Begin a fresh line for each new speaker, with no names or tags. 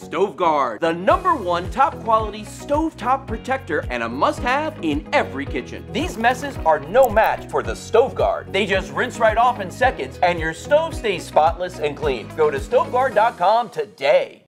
Stove Guard, the number one top quality stovetop protector and a must-have in every kitchen. These messes are no match for the Stove Guard. They just rinse right off in seconds and your stove stays spotless and clean. Go to StoveGuard.com today.